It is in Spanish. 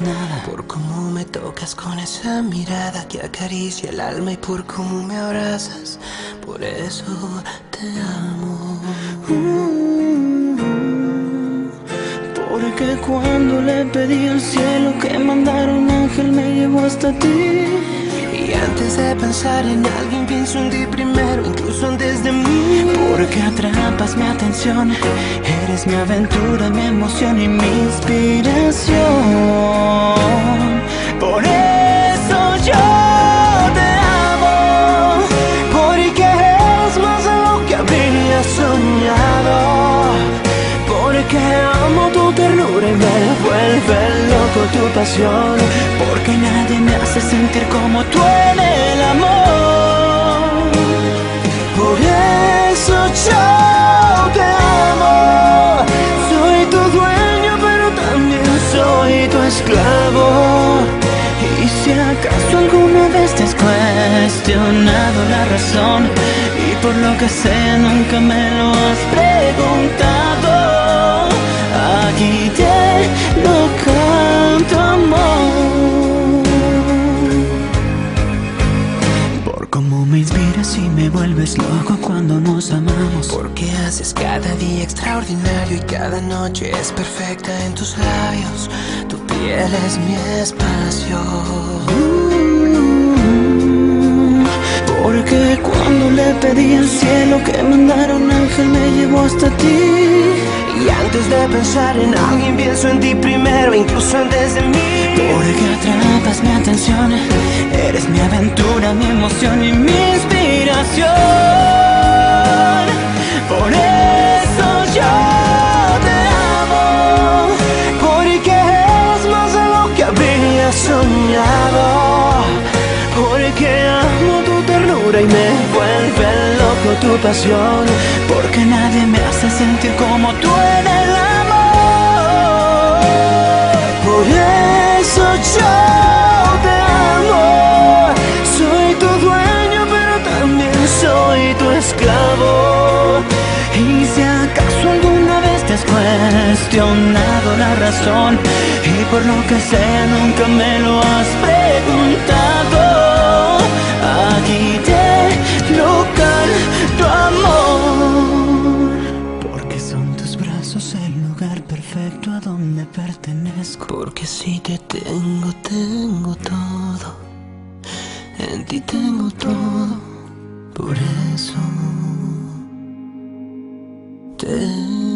nada. Por cómo me tocas con esa mirada que acaricia el alma y por cómo me abrazas, por eso te amo. Porque cuando le pedí al cielo que mandara un ángel me llevó hasta ti. Y antes de pensar en alguien pienso en ti primero, incluso antes de mí. Porque atrapas mi atención, eres mi aventura, mi emoción y mi inspiración. Por eso tu pasión. Porque nadie me hace sentir como tú en el amor. Por eso yo te amo. Soy tu dueño, pero también soy tu esclavo. Y si acaso alguna vez te has cuestionado la razón, y por lo que sé nunca me lo has preguntado, aquí te cuando nos amamos. Porque haces cada día extraordinario y cada noche es perfecta en tus labios. Tu piel es mi espacio. Porque cuando le pedí al cielo que mandara un ángel me llevó hasta ti. De pensar en alguien pienso en ti primero, incluso antes de mí. Porque atrapas mi atención, eres mi aventura, mi emoción y mi inspiración. Por eso yo te amo, porque eres más de lo que habría soñado. Porque amo tu ternura y me vuelve loco tu pasión. Porque nadie me sentir como tú en el amor. Por eso yo te amo. Soy tu dueño, pero también soy tu esclavo. Y si acaso alguna vez te has cuestionado la razón y por lo que sea nunca me lo has preguntado. Tengo todo. Por eso te